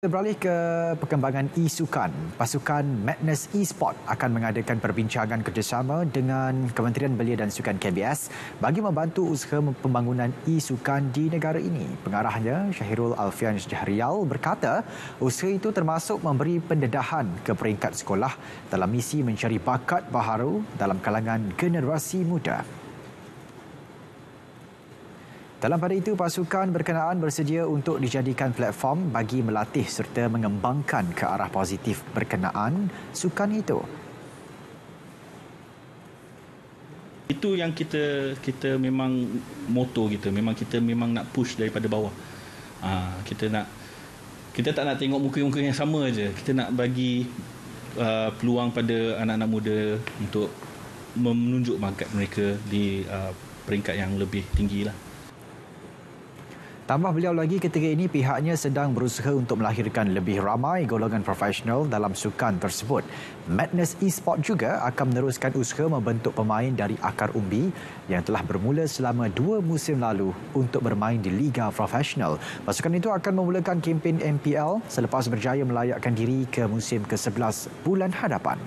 Beralih ke perkembangan e-sukan, pasukan Madness e-sport akan mengadakan perbincangan kerjasama dengan Kementerian Belia dan Sukan KBS bagi membantu usaha pembangunan e-sukan di negara ini. Pengarahnya, Syahirul Alfian Jahrial berkata, usaha itu termasuk memberi pendedahan ke peringkat sekolah dalam misi mencari bakat baharu dalam kalangan generasi muda. Dalam pada itu, pasukan berkenaan bersedia untuk dijadikan platform bagi melatih serta mengembangkan ke arah positif berkenaan sukan itu. Itu yang kita kita memang moto kita, memang kita memang nak push daripada bawah. Ha, kita nak kita tak nak tengok muka-muka yang sama aja. Kita nak bagi uh, peluang pada anak-anak muda untuk menunjuk bakat mereka di uh, peringkat yang lebih tinggi lah. Tambah beliau lagi ketika ini pihaknya sedang berusaha untuk melahirkan lebih ramai golongan profesional dalam sukan tersebut. Madness Esport juga akan meneruskan usaha membentuk pemain dari akar umbi yang telah bermula selama dua musim lalu untuk bermain di Liga Profesional. Pasukan itu akan memulakan kempen MPL selepas berjaya melayakkan diri ke musim ke-11 bulan hadapan.